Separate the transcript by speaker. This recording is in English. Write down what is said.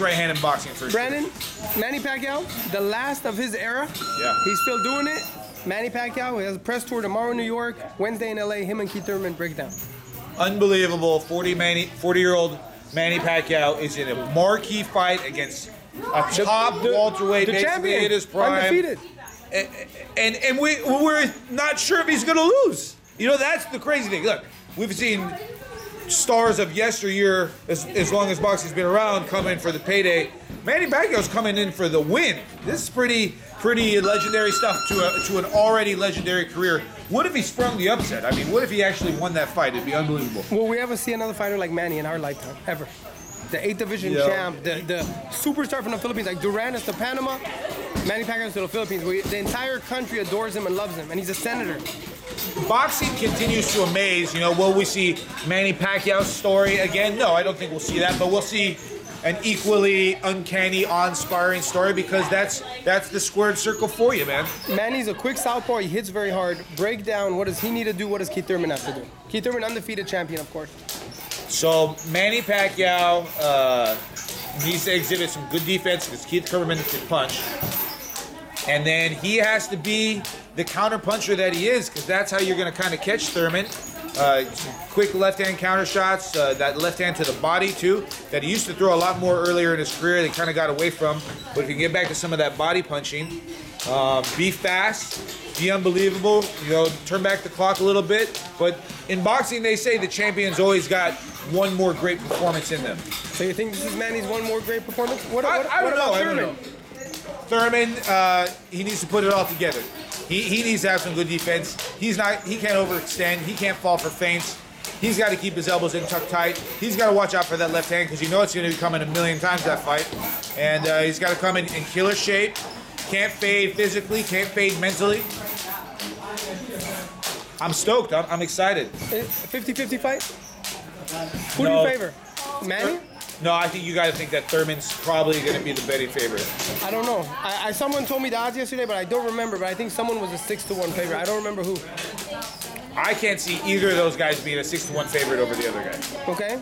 Speaker 1: right hand in boxing for sure.
Speaker 2: Brandon, Manny Pacquiao, the last of his era.
Speaker 1: Yeah.
Speaker 2: He's still doing it. Manny Pacquiao, he has a press tour tomorrow in New York, Wednesday in LA. Him and Keith Thurman break down.
Speaker 1: Unbelievable. 40 Manny, 40 year old Manny Pacquiao is in a marquee fight against a top
Speaker 2: the-
Speaker 1: welterweight,
Speaker 2: the
Speaker 1: basically
Speaker 2: champion,
Speaker 1: in his prime.
Speaker 2: undefeated.
Speaker 1: And and, and we we're not sure if he's going to lose. You know, that's the crazy thing. Look, we've seen stars of yesteryear, as, as long as boxing's been around, come in for the payday. Manny Pacquiao's coming in for the win. This is pretty pretty legendary stuff to a, to an already legendary career. What if he sprung the upset? I mean, what if he actually won that fight? It'd be unbelievable.
Speaker 2: Will we ever see another fighter like Manny in our lifetime? Ever? The eighth division
Speaker 1: Yeah.
Speaker 2: champ, the, the superstar from the Philippines, like Duran is to Panama, Manny Pacquiao's to the Philippines. We, the entire country adores him and loves him, and he's a senator.
Speaker 1: Boxing continues to amaze. You know, will we see Manny Pacquiao's story again? No, I don't think we'll see that, but we'll see an equally uncanny, awe-inspiring story because that's that's the squared circle for you, man.
Speaker 2: Manny's a quick southpaw. He hits very hard. Break down. What does he need to do? What does Keith Thurman have to do? Keith Thurman, undefeated champion, of course.
Speaker 1: So Manny Pacquiao uh, needs to exhibit some good defense because Keith Thurman can punch, and then he has to be the counter puncher that he is because that's how you're going to kind of catch Thurman. Uh, some quick left hand counter shots, uh, that left hand to the body too, that he used to throw a lot more earlier in his career. They kind of got away from, but if you can get back to some of that body punching, um, be fast, be unbelievable. You know, turn back the clock a little bit. But in boxing, they say the champion's always got one more great performance in them.
Speaker 2: So you think this is Manny's one more great performance? What,
Speaker 1: I,
Speaker 2: what,
Speaker 1: I
Speaker 2: what
Speaker 1: don't
Speaker 2: about
Speaker 1: know. I don't
Speaker 2: Thurman?
Speaker 1: Know. Thurman, uh, he needs to put it all together. He, he needs to have some good defense. He's not. He can't overextend. He can't fall for feints. He's got to keep his elbows in tucked tight. He's got to watch out for that left hand because you know it's going to be coming a million times that fight. And uh, he's got to come in in killer shape. Can't fade physically. Can't fade mentally. I'm stoked. I'm, I'm excited.
Speaker 2: 50-50 fight? Who
Speaker 1: No.
Speaker 2: do you favor? Manny?
Speaker 1: No, I think you got to think that Thurman's probably going to be the betting favorite.
Speaker 2: I don't know. I, I someone told me the odds yesterday, but I don't remember. But I think someone was a six to one favorite. I don't remember who.
Speaker 1: I can't see either of those guys being a six to one favorite over the other guy.
Speaker 2: Okay.